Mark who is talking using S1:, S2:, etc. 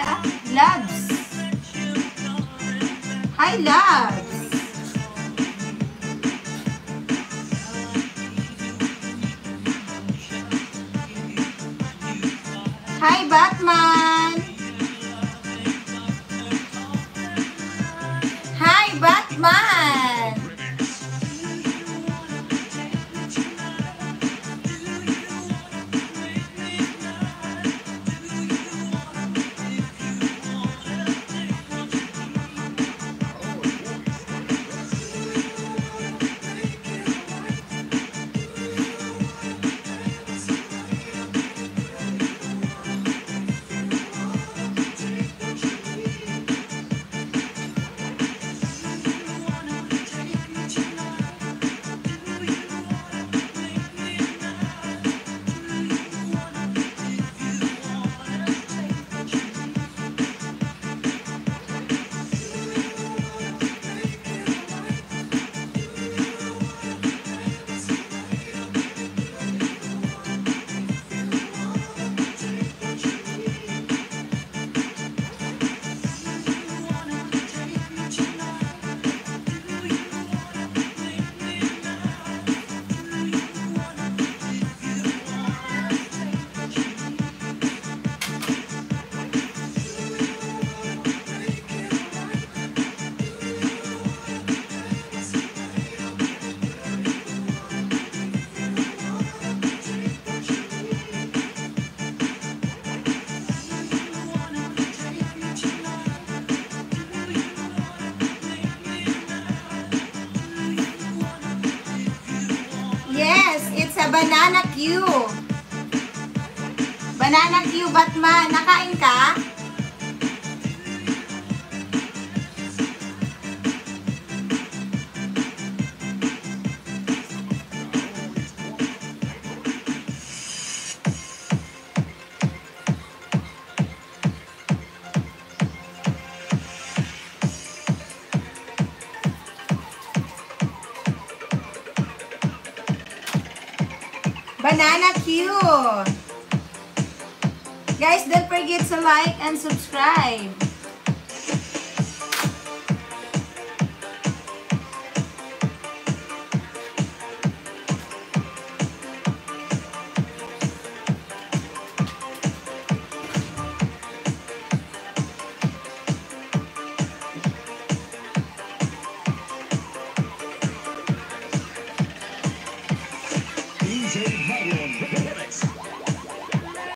S1: Love, loves. Hi, love. Banana Q. Banana Q, Batman. Nakain ka? Banana Q. Guys, don't forget to like and subscribe.